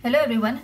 Hello everyone.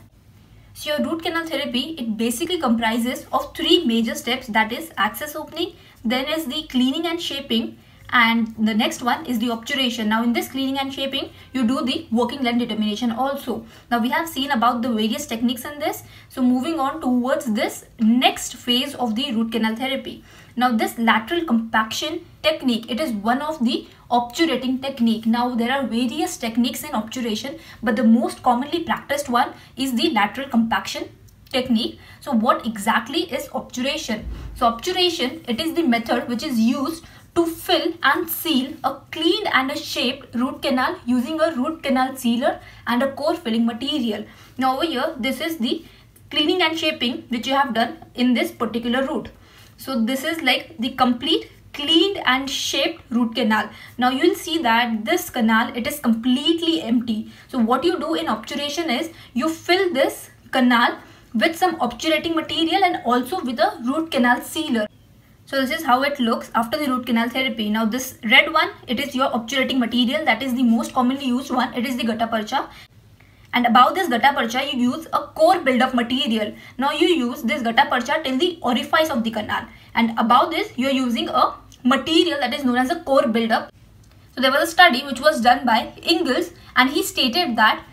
So your root canal therapy, it basically comprises of three major steps that is access opening, then is the cleaning and shaping and the next one is the obturation. Now in this cleaning and shaping, you do the working length determination also. Now we have seen about the various techniques in this. So moving on towards this next phase of the root canal therapy. Now this lateral compaction technique, it is one of the obturating technique. Now there are various techniques in obturation but the most commonly practiced one is the lateral compaction technique. So what exactly is obturation? So obturation, it is the method which is used to fill and seal a cleaned and a shaped root canal using a root canal sealer and a core filling material. Now over here, this is the cleaning and shaping which you have done in this particular root. So this is like the complete cleaned and shaped root canal. Now you will see that this canal, it is completely empty. So what you do in obturation is you fill this canal with some obturating material and also with a root canal sealer. So this is how it looks after the root canal therapy. Now this red one, it is your obturating material. That is the most commonly used one. It is the gutta percha. And above this gutta percha, you use a core build-up material. Now you use this gutta percha till the orifice of the canal. And above this, you are using a material that is known as a core build-up. So there was a study which was done by Ingle's and he stated that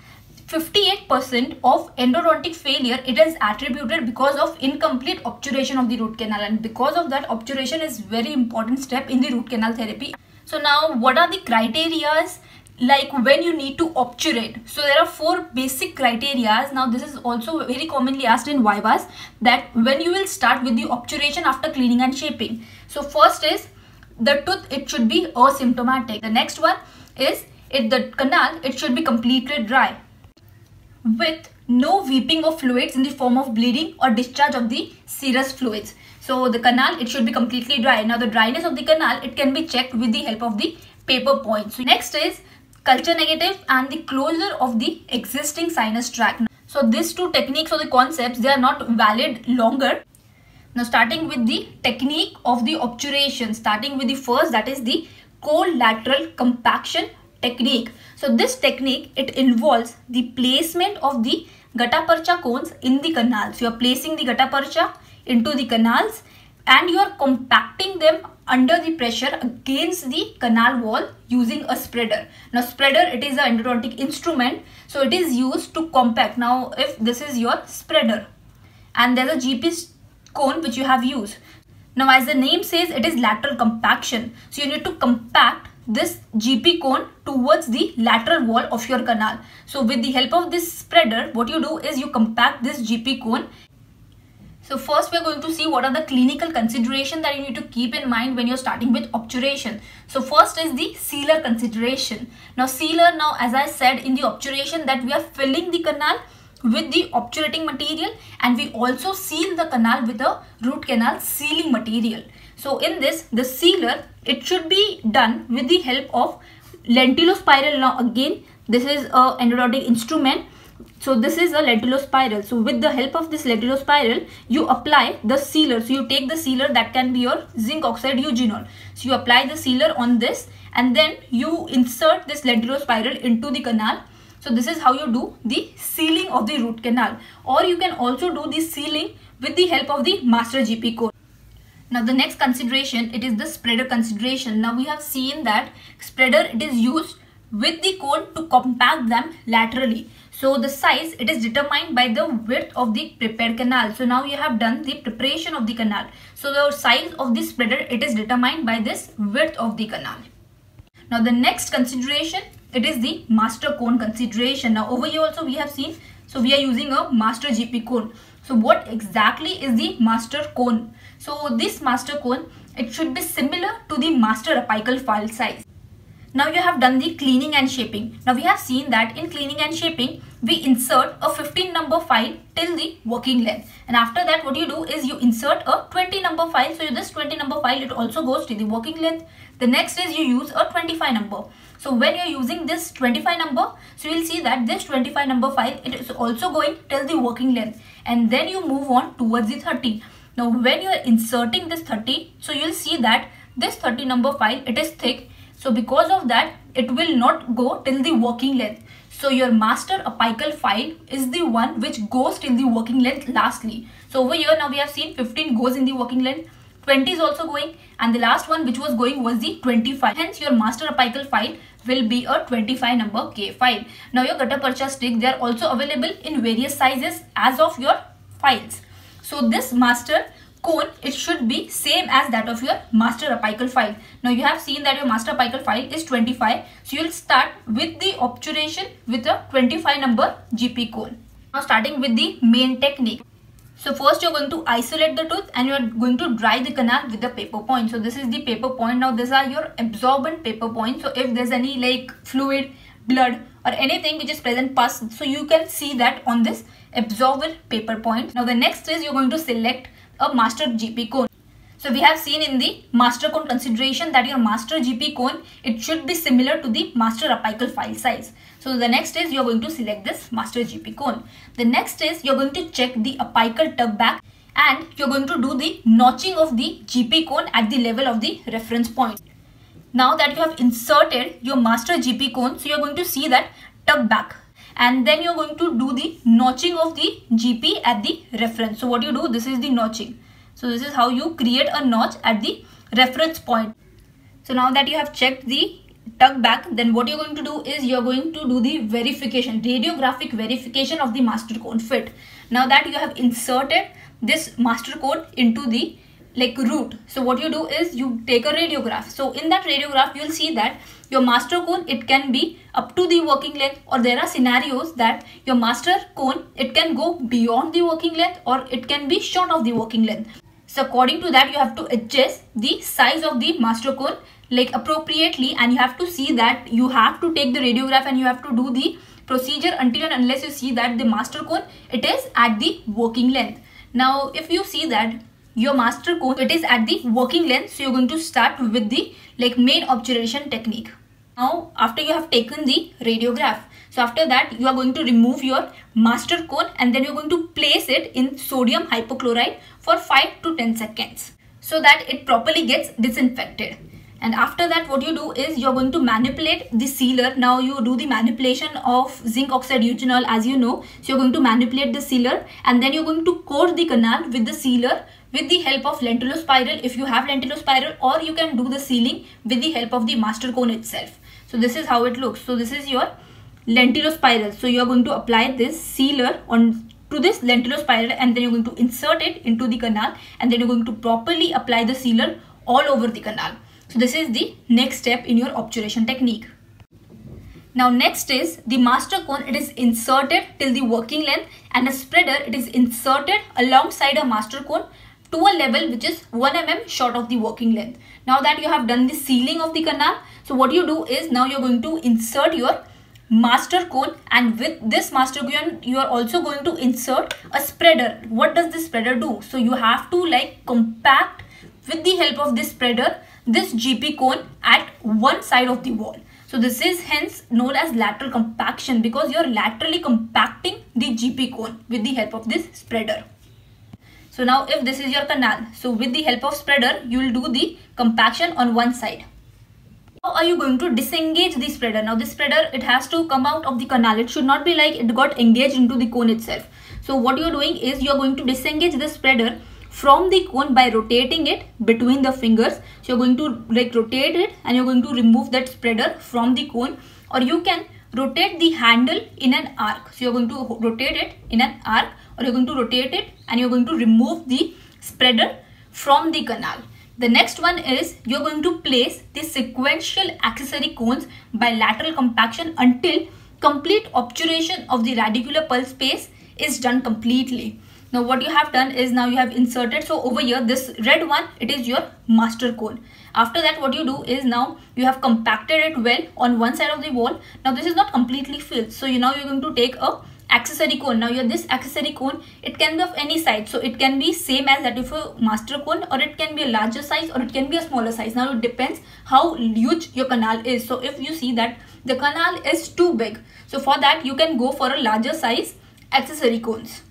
58% of endodontic failure it is attributed because of incomplete obturation of the root canal. And because of that obturation is very important step in the root canal therapy. So now what are the criterias? Like when you need to obturate. So there are four basic criterias. Now this is also very commonly asked in vivas that when you will start with the obturation after cleaning and shaping. So first is the tooth it should be asymptomatic. The next one is it the canal it should be completely dry with no weeping of fluids in the form of bleeding or discharge of the serous fluids. So the canal, it should be completely dry. Now the dryness of the canal, it can be checked with the help of the paper points. So next is culture negative and the closure of the existing sinus tract. So these two techniques or the concepts, they are not valid longer. Now starting with the technique of the obturation, starting with the first that is the cold lateral compaction technique. So this technique, it involves the placement of the gutta percha cones in the canals. You are placing the gutta percha into the canals and you are compacting them under the pressure against the canal wall using a spreader. Now spreader, it is an endodontic instrument. So it is used to compact. Now if this is your spreader and there's a GP cone which you have used. Now as the name says, it is lateral compaction. So you need to compact this GP cone towards the lateral wall of your canal. So with the help of this spreader, what you do is you compact this GP cone. So first we are going to see what are the clinical consideration that you need to keep in mind when you're starting with obturation. So first is the sealer consideration. Now sealer now as I said in the obturation that we are filling the canal with the obturating material and we also seal the canal with a root canal sealing material. So in this, the sealer, it should be done with the help of lentulospiral. Now again, this is a endodontic instrument. So this is a lentulospiral. So with the help of this lentulospiral, you apply the sealer. So you take the sealer that can be your zinc oxide eugenol. So you apply the sealer on this and then you insert this lentulospiral into the canal. So this is how you do the sealing of the root canal or you can also do the sealing with the help of the master GP cone. Now the next consideration, it is the spreader consideration. Now we have seen that spreader, it is used with the cone to compact them laterally. So the size, it is determined by the width of the prepared canal. So now you have done the preparation of the canal. So the size of the spreader, it is determined by this width of the canal. Now the next consideration, it is the master cone consideration. Now over here also we have seen, so we are using a master GP cone. So what exactly is the master cone? So this master cone, it should be similar to the master apical file size. Now you have done the cleaning and shaping. Now we have seen that in cleaning and shaping, we insert a 15 number file till the working length. And after that, what you do is you insert a 20 number file. So this 20 number file, it also goes to the working length. The next is you use a 25 number. So when you're using this 25 number, so you'll see that this 25 number file, it is also going till the working length. And then you move on towards the 30. Now when you are inserting this 30, so you'll see that this 30 number file, it is thick. So because of that, it will not go till the working length. So your master apical file is the one which goes till the working length lastly. So over here now we have seen 15 goes in the working length, 20 is also going and the last one which was going was the 25. Hence your master apical file will be a 25 number K file. Now your gutta percha stick they are also available in various sizes as of your files. So this master cone it should be same as that of your master apical file now you have seen that your master apical file is 25 so you'll start with the obturation with a 25 number gp cone now starting with the main technique so first you're going to isolate the tooth and you're going to dry the canal with the paper point so this is the paper point now these are your absorbent paper points so if there's any like fluid blood or anything which is present pus so you can see that on this absorbent paper point now the next is you're going to select a master GP cone. So we have seen in the master cone consideration that your master GP cone, it should be similar to the master apical file size. So the next is you're going to select this master GP cone. The next is you're going to check the apical tug back and you're going to do the notching of the GP cone at the level of the reference point. Now that you have inserted your master GP cone, so you're going to see that tug back and then you're going to do the notching of the GP at the reference. So what you do, this is the notching. So this is how you create a notch at the reference point. So now that you have checked the tug back, then what you're going to do is you're going to do the verification, radiographic verification of the master cone fit. Now that you have inserted this master cone into the like root. So what you do is you take a radiograph. So in that radiograph, you'll see that your master cone, it can be up to the working length or there are scenarios that your master cone, it can go beyond the working length or it can be short of the working length. So according to that, you have to adjust the size of the master cone like appropriately and you have to see that you have to take the radiograph and you have to do the procedure until and unless you see that the master cone, it is at the working length. Now, if you see that your master cone, it is at the working length, so you're going to start with the like main obturation technique. Now, after you have taken the radiograph, so after that, you are going to remove your master cone and then you're going to place it in sodium hypochlorite for 5 to 10 seconds so that it properly gets disinfected. And after that, what you do is you're going to manipulate the sealer. Now you do the manipulation of zinc oxide eugenol as you know. So you're going to manipulate the sealer and then you're going to coat the canal with the sealer with the help of lentulospiral if you have lentulospiral or you can do the sealing with the help of the master cone itself. So this is how it looks. So this is your lentulospiral. So you are going to apply this sealer on to this lentulospiral and then you're going to insert it into the canal and then you're going to properly apply the sealer all over the canal. So this is the next step in your obturation technique. Now next is the master cone it is inserted till the working length and a spreader it is inserted alongside a master cone to a level which is 1 mm short of the working length. Now that you have done the sealing of the canal so what you do is now you're going to insert your master cone and with this master cone you are also going to insert a spreader. What does this spreader do? So you have to like compact with the help of this spreader this GP cone at one side of the wall. So this is hence known as lateral compaction because you are laterally compacting the GP cone with the help of this spreader. So now if this is your canal, so with the help of spreader, you will do the compaction on one side. How are you going to disengage the spreader? Now this spreader, it has to come out of the canal. It should not be like it got engaged into the cone itself. So what you're doing is you're going to disengage the spreader from the cone by rotating it between the fingers. So you're going to like rotate it and you're going to remove that spreader from the cone or you can rotate the handle in an arc. So you're going to rotate it in an arc or you're going to rotate it and you're going to remove the spreader from the canal. The next one is you're going to place the sequential accessory cones by lateral compaction until complete obturation of the radicular pulp space is done completely. Now what you have done is now you have inserted so over here this red one it is your master cone. After that what you do is now you have compacted it well on one side of the wall. Now this is not completely filled so you now you're going to take a accessory cone. Now your this accessory cone it can be of any size. So it can be same as that of a master cone or it can be a larger size or it can be a smaller size. Now it depends how huge your canal is. So if you see that the canal is too big so for that you can go for a larger size accessory cones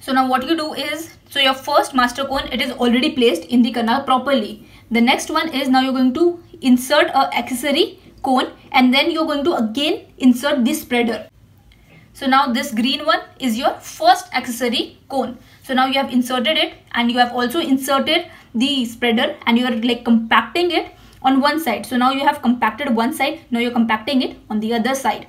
so now what you do is so your first master cone it is already placed in the canal properly The next one is now you're going to insert a accessory cone and then you're going to again insert the spreader. So now this green one is your first accessory cone. So now you have inserted it and you have also inserted the spreader and you are like compacting it on one side. So now you have compacted one side. Now you're compacting it on the other side.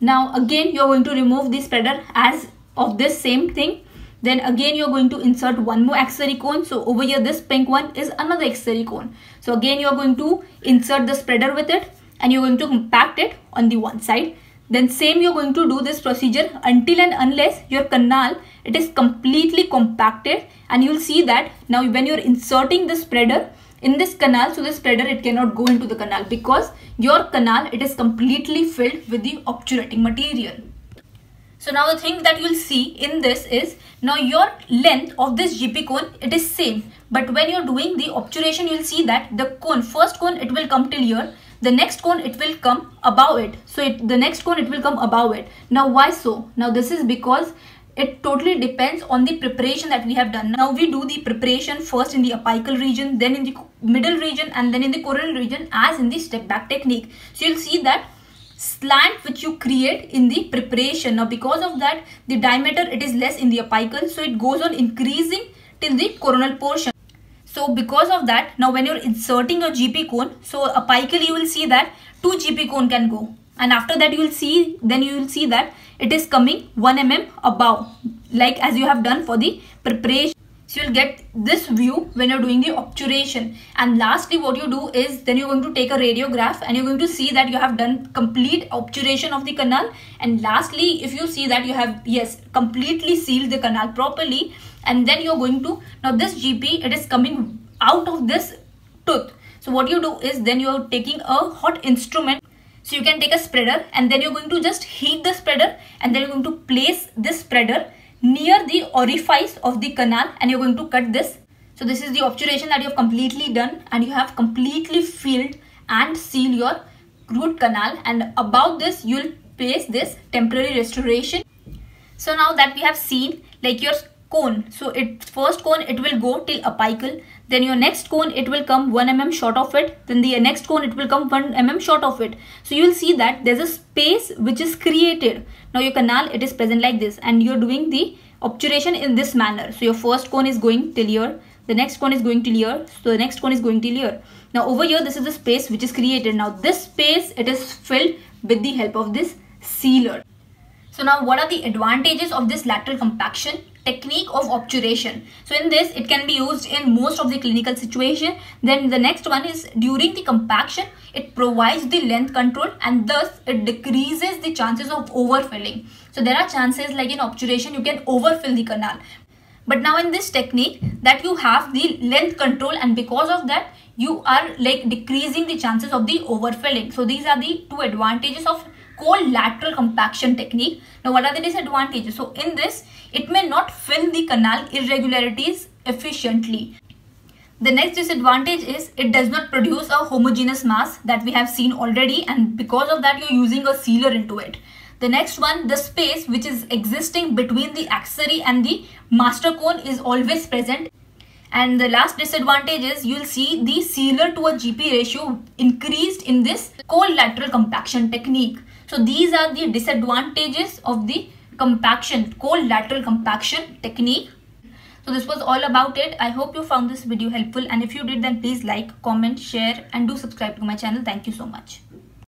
Now again you're going to remove the spreader as of this same thing. Then again you're going to insert one more accessory cone. So over here this pink one is another accessory cone. So again you're going to insert the spreader with it and you're going to compact it on the one side. Then same you're going to do this procedure until and unless your canal it is completely compacted and you'll see that now when you're inserting the spreader in this canal so the spreader it cannot go into the canal because your canal it is completely filled with the obturating material. So now the thing that you'll see in this is now your length of this GP cone it is same. But when you're doing the obturation you'll see that the cone first cone it will come till here. The next cone it will come above it. So it, the next cone it will come above it. Now why so? Now this is because it totally depends on the preparation that we have done. Now we do the preparation first in the apical region, then in the middle region and then in the coronal region as in the step back technique. So you'll see that slant which you create in the preparation. Now because of that the diameter it is less in the apical so it goes on increasing till the coronal portion. So because of that now when you're inserting your GP cone so apically you will see that 2 GP cone can go and after that you will see then you will see that it is coming 1 mm above like as you have done for the preparation so you'll get this view when you're doing the obturation. And lastly what you do is then you're going to take a radiograph and you're going to see that you have done complete obturation of the canal. And lastly if you see that you have yes completely sealed the canal properly and then you're going to now this gp it is coming out of this tooth. So what you do is then you're taking a hot instrument. So you can take a spreader and then you're going to just heat the spreader and then you're going to place this spreader near the orifice of the canal and you're going to cut this. So this is the obturation that you have completely done and you have completely filled and sealed your root canal and above this you'll place this temporary restoration. So now that we have seen like your cone. So it first cone it will go till apical. Then your next cone it will come 1 mm short of it. Then the next cone it will come 1 mm short of it. So you will see that there's a space which is created. Now your canal it is present like this and you're doing the obturation in this manner. So your first cone is going till here. The next cone is going till here. So the next cone is going till here. Now over here this is the space which is created. Now this space it is filled with the help of this sealer. So now what are the advantages of this lateral compaction? Technique of obturation. So in this, it can be used in most of the clinical situation. Then the next one is during the compaction, it provides the length control and thus it decreases the chances of overfilling. So there are chances like in obturation, you can overfill the canal. But now in this technique that you have the length control and because of that, you are like decreasing the chances of the overfilling. So these are the two advantages of lateral compaction technique. Now what are the disadvantages? So in this, it may not fill the canal irregularities efficiently. The next disadvantage is it does not produce a homogeneous mass that we have seen already and because of that you're using a sealer into it. The next one, the space which is existing between the accessory and the master cone is always present. And the last disadvantage is you'll see the sealer to a GP ratio increased in this cold lateral compaction technique. So these are the disadvantages of the compaction, cold lateral compaction technique. So this was all about it. I hope you found this video helpful and if you did then please like, comment, share and do subscribe to my channel. Thank you so much.